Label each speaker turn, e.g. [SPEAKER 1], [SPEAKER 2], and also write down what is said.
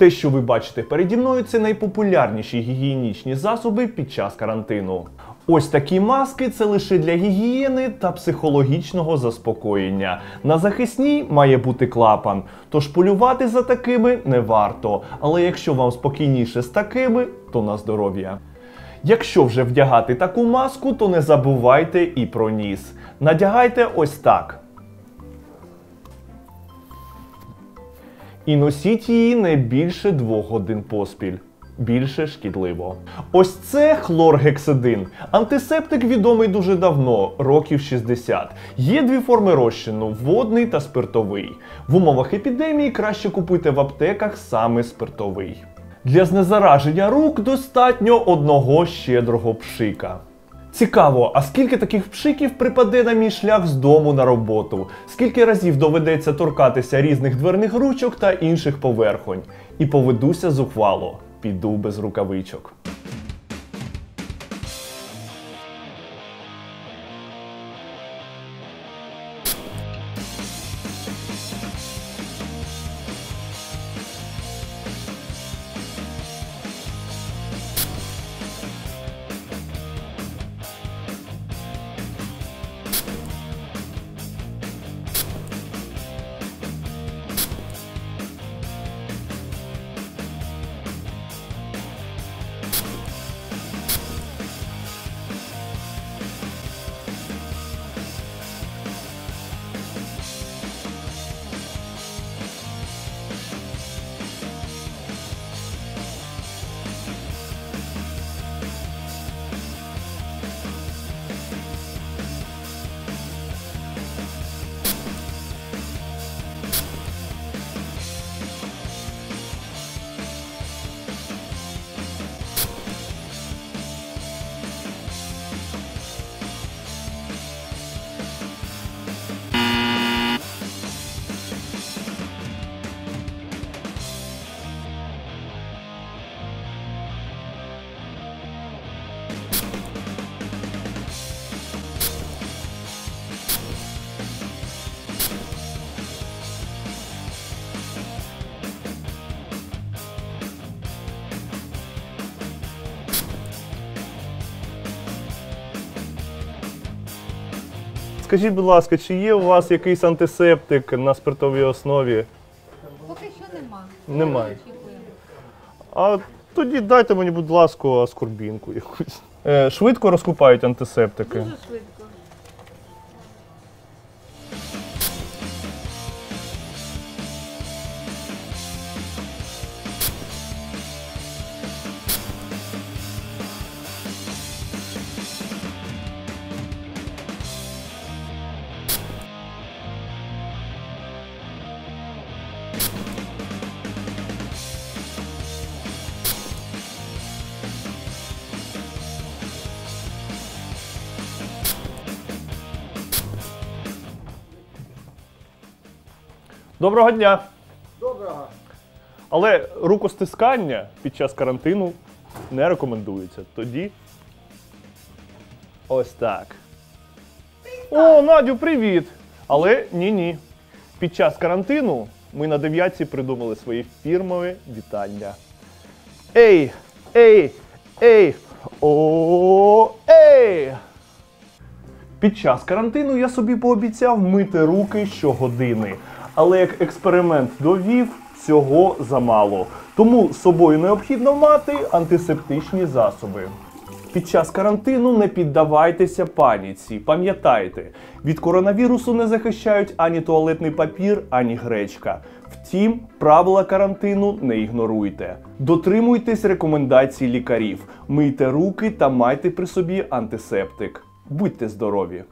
[SPEAKER 1] Те, що ви бачите переді мною, це найпопулярніші гігієнічні засоби під час карантину. Ось такі маски це лише для гігієни та психологічного заспокоєння. На захисній має бути клапан, тож полювати за такими не варто. Але якщо вам спокійніше з такими, то на здоров'я. Якщо вже вдягати таку маску, то не забувайте і про ніс. Надягайте ось так. І носіть її не більше двох годин поспіль. Більше шкідливо. Ось це хлоргексидин. Антисептик відомий дуже давно, років 60. Є дві форми розчину водний та спиртовий. В умовах епідемії краще купити в аптеках саме спиртовий. Для знезараження рук достатньо одного щедрого пшика. Цікаво, а скільки таких пшиків припаде на мій шлях з дому на роботу? Скільки разів доведеться торкатися різних дверних ручок та інших поверхонь? І поведуся зухвало. Піду без рукавичок. Скажіть, будь ласка, чи є у вас якийсь антисептик на спиртовій основі?
[SPEAKER 2] Поки що нема.
[SPEAKER 1] Немає. А тоді дайте мені, будь ласка, аскорбінку якусь. Е, швидко розкупають антисептики.
[SPEAKER 2] Дуже швидко.
[SPEAKER 1] Доброго дня!
[SPEAKER 3] Доброго.
[SPEAKER 1] Але рукостискання під час карантину не рекомендується. Тоді. Ось так. О, Надю, привіт! Але ні-ні. Під час карантину ми на дев'ятці придумали свої фірмові вітання. Ей! Ей! Ей! О! Ей! Під час карантину я собі пообіцяв мити руки щогодини. Але як експеримент довів, цього замало. Тому з собою необхідно мати антисептичні засоби. Під час карантину не піддавайтеся паніці. Пам'ятайте, від коронавірусу не захищають ані туалетний папір, ані гречка. Втім, правила карантину не ігноруйте. Дотримуйтесь рекомендацій лікарів, мийте руки та майте при собі антисептик. Будьте здорові!